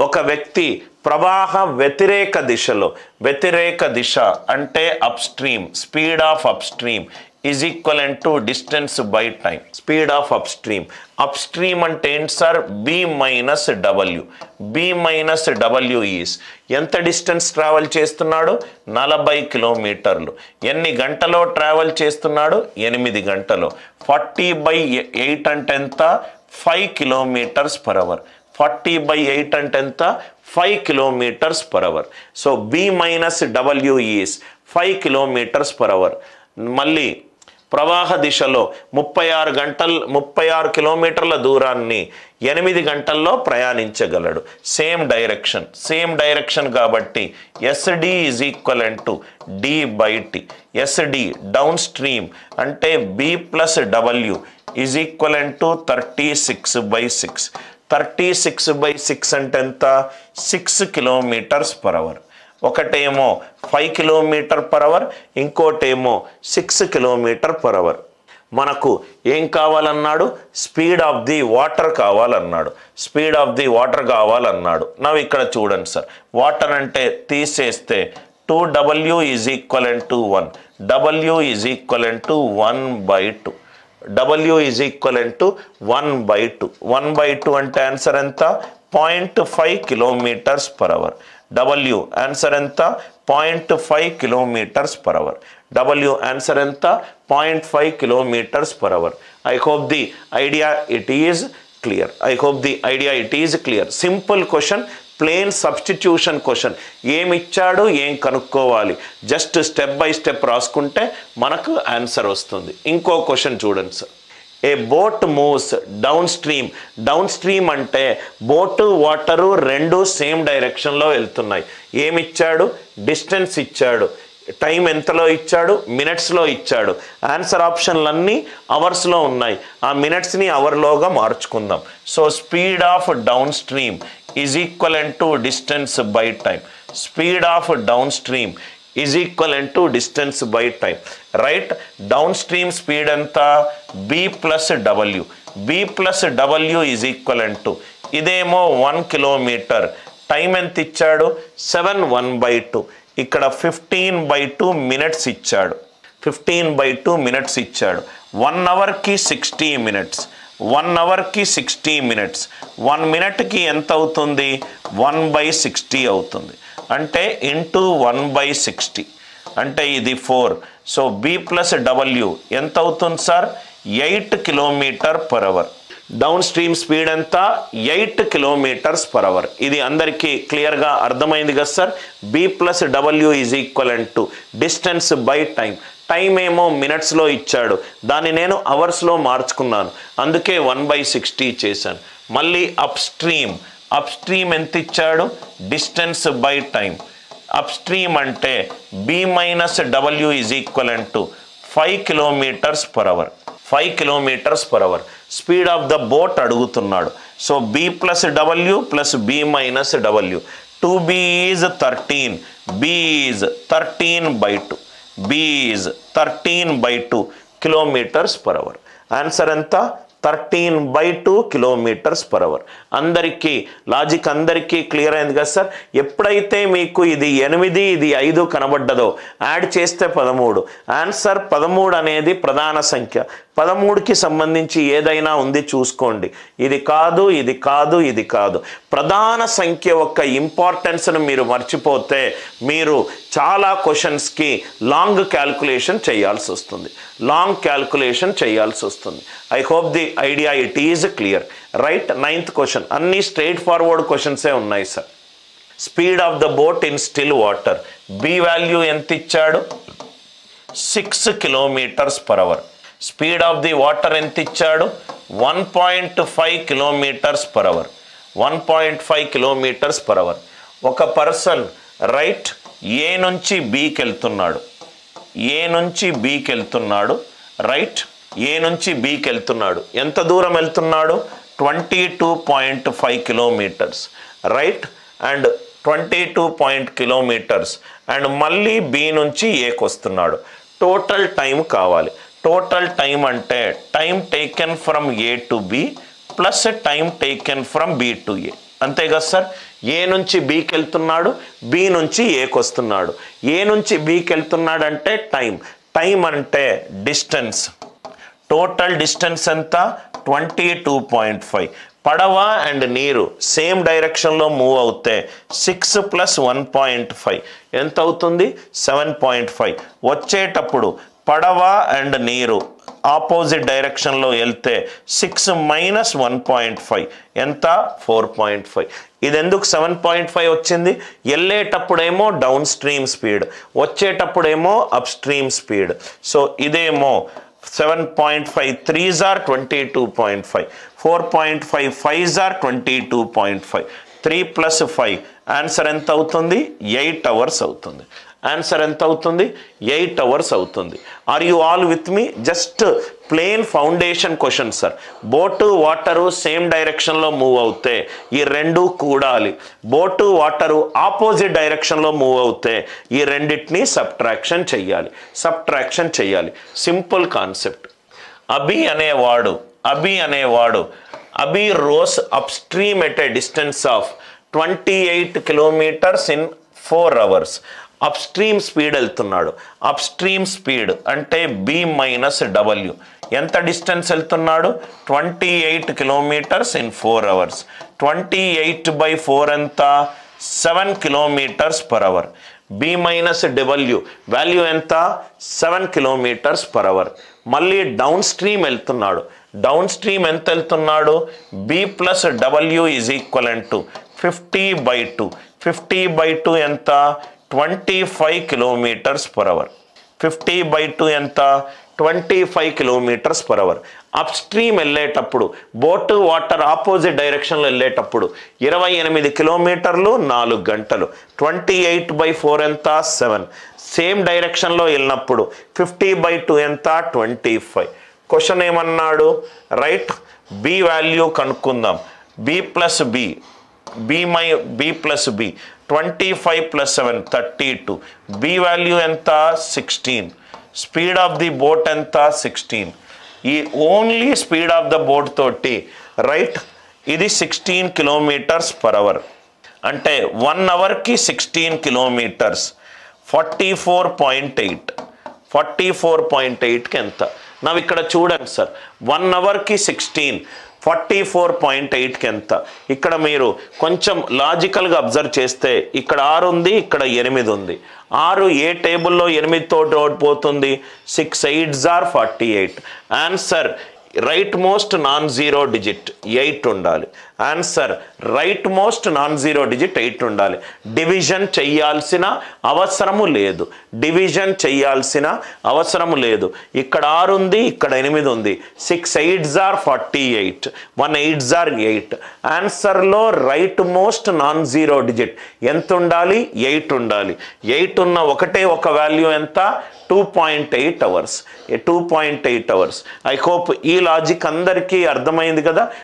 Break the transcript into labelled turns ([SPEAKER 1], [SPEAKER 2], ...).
[SPEAKER 1] ఒక వ్యక్తి ప్రవాహ వ్యతిరేక దిశలో వ్యతిరేక దిశ అంటే upstream speed of upstream is equal to distance by time speed of upstream upstream అంటే ఏంటి sir? B minus W B minus W is ఎంత డిస్టెన్స్ ట్రావెల్ చేస్తున్నాడు? నలభై కిలోమీటర్లు. ఎన్ని గంటలో ట్రావెల్ చేస్తున్నాడు? ఎనిమిది గంటలు. ఫార్టీ బై ఎయిట్ అంటే ఎంత? Five kilometres per hour forty by eight అంటే ఎంత? Five kilometres per hour. So B minus W is five kilometres per hour. మళ్ళీ ప్రవాహ దిశలో ముప్పై ఆరు గంటలు ముప్పై ఆరు కిలోమీటర్ల దూరాన్ని ఎనిమిది గంటల్లో ప్రయాణించగలడు. సేమ్ డైరెక్షన్ సేమ్ డైరెక్షన్ కాబట్టి SD is equal to D by T. SD downstream అంటే B plus W is equal to thirty six by six. Thirty six by six అంటే ఎంత? సిక్స్ కిలోమీటర్స్ పర్ అవర్ ఒకటేమో five kilometre per hour ఇంకోటేమో six kilometre per hour మనకు ఏం కావాలన్నాడు? Speed of the water కావాలన్నాడు. Speed of the water కావాలన్నాడు. నవ్వు ఇక్కడ చూడండి సార్. వాటర్ అంటే తీసేస్తే two W is equal to one. W is equal to one by two. W is equal to one by two one by two అంటే answer ఎంత? Point five kilometres per hour W answer ఎంత? Point five kilometres per hour W answer ఎంత? Point five kilometres per hour I hope the idea it is clear I hope the idea it is clear simple question plain substitution question ఏమి ఇచ్చాడు ఏం కనుక్కోవాలి? Just step by step రాసుకుంటే మనకు answer వస్తుంది. ఇంకో question చూడండి sir a boat moves downstream downstream అంటే బోటు వాటరు రెండు సేమ్ డైరెక్షన్లో వెళ్తున్నాయి. ఏమి ఇచ్చాడు డిస్టెన్స్ ఇచ్చాడు. టైం ఎంతలో ఇచ్చాడు? మినిట్స్లో ఇచ్చాడు. ఆన్సర్ ఆప్షన్లన్నీ అవర్స్లో ఉన్నాయి. ఆ మినిట్స్ని అవర్లోగా మార్చుకుందాం. So speed of downstream is equal to distance by time speed of downstream is equal to distance by time right downstream speed ఎంత B plus W B plus W is equal to ఇదేమో one kilometre time ఎంత ఇచ్చాడు? Seven one by two ఇక్కడ fifteen by two minutes ఇచ్చాడు. Fifteen by two minutes ఇచ్చాడు. One అవర్కి sixty minutes one అవర్కి sixty minutes one మినిట్కి ఎంత అవుతుంది? వన్ బై సిక్స్టీ అవుతుంది. అంటే ఇంటూ వన్ బై సిక్స్టీ అంటే ఇది four so B plus W ఎంత అవుతుంది sir eight kilometre per hour downstream speed ఎంత? ఎయిట్ కిలోమీటర్స్ పర్ అవర్ ఇది అందరికీ క్లియర్గా అర్థమైంది కదా sir B plus W is equal and to distance by time time ఏమో మినిట్స్లో ఇచ్చాడు. దాన్ని నేను అవర్స్లో మార్చుకున్నాను. అందుకే వన్ బై సిక్స్టీ చేశాను. మళ్ళీ అప్ స్ట్రీమ్ అప్ స్ట్రీమ్ ఎంత ఇచ్చాడు? Distance by time upstream అంటే B minus W is equal to five kilometres per hour five kilometres per hour speed of the boat అడుగుతున్నాడు. So B plus W plus B minus W two B is thirteen B is thirteen by two B is thirteen by two kilometres per hour answer ఎంత? Thirteen by two kilometres per hour అందరికీ logic అందరికీ clear అయింది కదా sir? ఎప్పుడైతే మీకు ఇది ఎనిమిది ఇది ఐదు కనబడ్డదో యాడ్ చేస్తే పదమూడు. ఆన్సర్ పదమూడు అనేది ప్రధాన సంఖ్య. పదమూడుకి సంబంధించి ఏదైనా ఉంది చూసుకోండి. ఇది కాదు ఇది కాదు ఇది కాదు. ప్రధాన సంఖ్య యొక్క ఇంపార్టెన్స్ను మీరు మర్చిపోతే మీరు చాలా క్వశ్చన్స్కి లాంగ్ క్యాల్కులేషన్ చేయాల్సి వస్తుంది. లాంగ్ క్యాల్కులేషన్ చేయాల్సి వస్తుంది. I hope the idea it is clear right ninth question అన్ని స్ట్రైట్ ఫార్వర్డ్ క్వశ్చన్సే ఉన్నాయి sir speed of the boat in still water B value ఎంత ఇచ్చాడు? Six kilometres per hour speed of the water ఎంత ఇచ్చాడు? One point five kilometres per hour. One point five kilometres per hour. ఒక person right A నుంచి బీకి వెళ్తున్నాడు? ఏ నుంచి బీకి వెళ్తున్నాడు? రైట్ ఏ నుంచి బీకి వెళ్తున్నాడు? ఎంత దూరం వెళ్తున్నాడు? Twenty two point five kilometres. Right and twenty two point kilometres. And మళ్ళీ బీ నుంచి ఏకి వస్తున్నాడు. టోటల్ టైం కావాలి. టోటల్ టైం అంటే time taken from A to B plus time taken from B to A అంతే కదా సార్? ఏ నుంచి బీకి వెళ్తున్నాడు బి నుంచి ఏకి వస్తున్నాడు. ఏ నుంచి బీకి వెళ్తున్నాడు అంటే టైం టైం అంటే డిస్టెన్స్ టోటల్ డిస్టెన్స్ ఎంత? ట్వంటీ టూ పాయింట్ ఫైవ్ పడవ అండ్ నీరు సేమ్ డైరెక్షన్లో మూవ్ అవుతే six plus one point five ఎంత అవుతుంది? సెవెన్ పాయింట్ ఫైవ్ వచ్చేటప్పుడు పడవ అండ్ నీరు ఆపోజిట్ డైరెక్షన్లో వెళ్తే six minus one point five. ఎంత? Four point five. ఇది ఎందుకు సెవెన్ పాయింట్ ఫైవ్ వచ్చింది? వెళ్ళేటప్పుడేమో డౌన్ స్ట్రీమ్ స్పీడ్. వచ్చేటప్పుడేమో అప్ స్ట్రీమ్ స్పీడ్. సో ఇదేమో seven point five three jar twenty two point five. Four point five five jar twenty two point five. Three plus five. Answer ఎంత అవుతుంది? Eight hours అవుతుంది. Answer ఎంత అవుతుంది? Eight hours అవుతుంది. Are you all with me just plain foundation question sir boat water same డైరెక్షన్లో move అవుతే ఈ రెండు కూడాలి. బోటు వాటరు ఆపోజిట్ డైరెక్షన్లో మూవ్ అవుతే ఈ రెండింటిని సబ్ట్రాక్షన్ చెయ్యాలి. సబ్ట్రాక్షన్ చెయ్యాలి. సింపుల్ కాన్సెప్ట్ అభి అనేవాడు అభి అనేవాడు Abhi rows up stream at a distance of twenty eight kilometres in four hours up stream speed వెళ్తున్నాడు. అప్ స్ట్రీమ్ స్పీడ్ అంటే బి మైనస్ డబ్ల్యూ ఎంత డిస్టెన్స్ వెళ్తున్నాడు? Twenty eight kilometres in four hours twenty eight by four ఎంత? Seven kilometres per hour B minus W value ఎంత? Seven kilometres per hour మళ్ళీ down stream వెళ్తున్నాడు. Down stream ఎంత వెళ్తున్నాడు? B plus W is equal to fifty by two fifty by two ఎంత? Twenty five kilometres per hour fifty by two ఎంత? Twenty five kilometres per hour up stream వెళ్ళేటప్పుడు boat water opposite డైరెక్షన్లో వెళ్ళేటప్పుడు ఇరవై ఎనిమిది కిలోమీటర్లు నాలుగు గంటలు. ట్వంటీ ఎయిట్ బై ఫోర్ ఎంత సెవెన్ సేమ్ డైరెక్షన్లో వెళ్ళినప్పుడు ఫిఫ్టీ బై టూ ఎంత? ట్వంటీ ఫైవ్ క్వశ్చన్ ఏమన్నాడు? రైట్ బి వాల్యూ కనుక్కుందాం. B plus B B my B plus B twenty five plus seven thirty two B value ఎంత? Sixteen speed of the boat ఎంత? Sixteen ఈ only speed of the boat తోటి right ఇది sixteen kilometres per hour అంటే one అవర్కి sixteen kilometres forty four point eight forty four point ఎయిట్కి ఎంత? నాకు ఇక్కడ చూడండి సార్ వన్ అవర్కి సిక్స్టీన్ ఫార్టీ ఫోర్ పాయింట్ ఎయిట్కి ఎంత? ఇక్కడ మీరు కొంచెం లాజికల్గా అబ్జర్వ్ చేస్తే ఇక్కడ ఆరు ఉంది ఇక్కడ ఎనిమిది ఉంది. ఆరు ఏ టేబుల్లో ఎనిమిదితో పోతుంది six eight jar forty eight answer right most non zero digit eight ఉండాలి. Answer right most non zero digit eight ఉండాలి. డివిజన్ చెయ్యాల్సిన అవసరము లేదు. డివిజన్ చెయ్యాల్సిన అవసరము లేదు. ఇక్కడ ఆరు ఉంది ఇక్కడ ఎనిమిది ఉంది. సిక్స్ ఎయిట్ జార్ ఫార్టీ ఎయిట్ వన్ ఎయిట్ జార్ eight ఆన్సర్లో right most non zero digit ఎంత ఉండాలి? ఎయిట్ ఉండాలి. ఎయిట్ ఉన్న ఒకటే ఒక వాల్యూ ఎంత? Two point eight hours two point eight hours I hope ఈ లాజిక్ అందరికీ అర్థమైంది కదా?